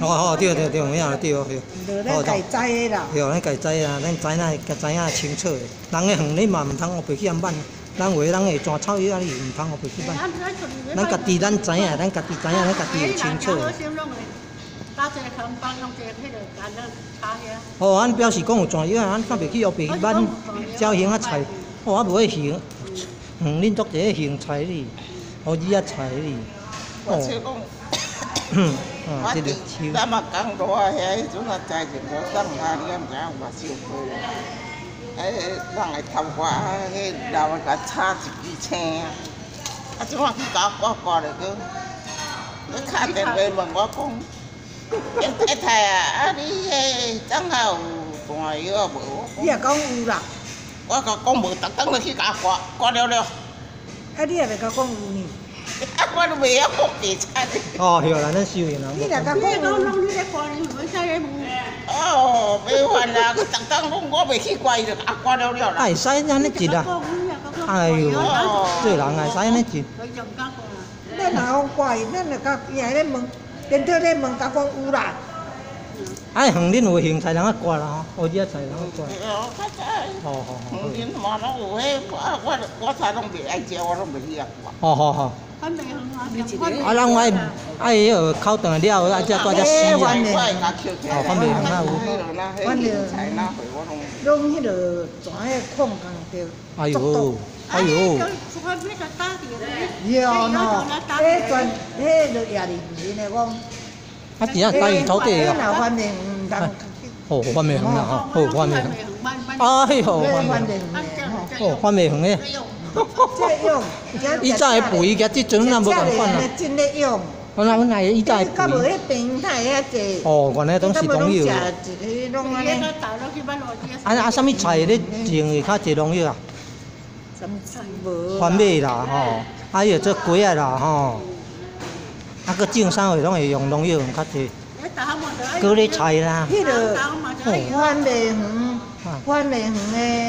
哦哦，对对对，有影对哦对。就咱家知的啦。对，咱家知啊，咱知影，甲知影清楚的。人的园你嘛毋通学白去暗办，咱话咱会全草药啊，你毋通学白去办。咱家己咱知影，咱家己知影，咱家己会清楚的。哦，俺表示讲有全药啊，咱较袂去学袂去办，招行啊菜，哦，啊无会行，嗯，恁做者行菜哩，好子啊菜哩。哦。我伫咱嘛讲多啊，遐迄阵啊，栽一棵桑啊，你敢知影我收过？迄人的头发啊，迄老啊甲插一支青，啊，即摆去甲我挂落去，你敲电话问我讲，太太啊，啊你迄怎啊有断药啊无？你也讲有啦。我甲讲无，逐当去甲挂挂了了。啊，你也袂甲讲有呢？ 我都未晓福地产。哦，对啦，咱收人你若甲讲，你拢拢你咧挂，你唔会使咧问。哦，没烦啦，逐当拢我未去挂，伊就啊挂了了啦。哎，使安尼一啦。哎呦，做人哎，使安尼一。咱若讲挂，咱若甲伊来咧问，电梯咧问，甲讲有啦。哎，园恁有行菜人啊挂啦吼，有只菜人啊挂。哦，较早。好好好。园恁嘛拢有迄，我我我菜拢袂爱食，我拢袂去啊挂。好好好。 à lăng ai ai ở khâu tầng đeo ra cho coi cho xin quan này ờ con mình hàng nào quan này đông như được chỗ ấy không cần tiêu ai u ai u nhiều nó. thế tuần thế được nhà đình gì này không? À chỉ là tay cháu thì là quan mình đang ồ quan mình hàng nào. Ồ quan mình ai ồ quan mình ồ quan mình hàng này 这用，伊早会肥，甲即阵咱无共款啦。真咧用。我那阮来伊早会肥。甲无迄平台遐济。哦，原来拢是农药。啊啊，什物菜咧种会较济农药啊？什物菜无？番麦啦吼，啊有做果啊啦吼，啊个种啥会拢会用农药用较济。果咧菜啦。迄个番麦园。番麦园的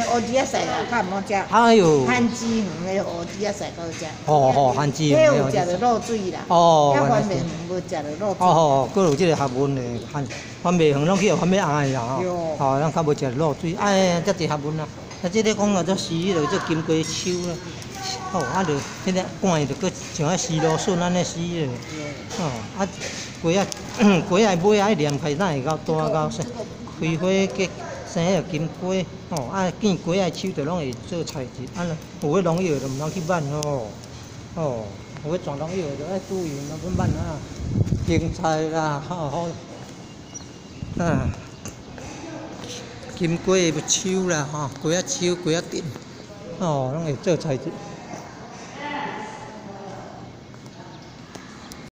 蚵仔仔啊，较毋好食。哎呦！番薯园的蚵仔仔较好食。哦哦，番薯园有食着漏水啦。哦。番麦园无食着漏水。哦哦，佫有即个学问的番番麦园拢去学番麦爱啦吼。哦，咱较无食着漏水，哎，遮侪学问啦。啊，即个讲啊，做丝迄落做金龟手啦。哦，啊，着迄个管着佫像啊丝螺笋安尼丝的。哦，啊，鸡啊，鸡啊尾啊爱连开，咱会到大到说开花结。生迄个金龟，吼啊见龟啊手着拢会做菜籽，啊有迄农药就毋通去挽吼，吼有迄全农药就爱注意，毋通去挽啊，青菜啦，吼好，啊金龟的手啦，吼龟仔手、龟仔顶，吼拢会做菜籽。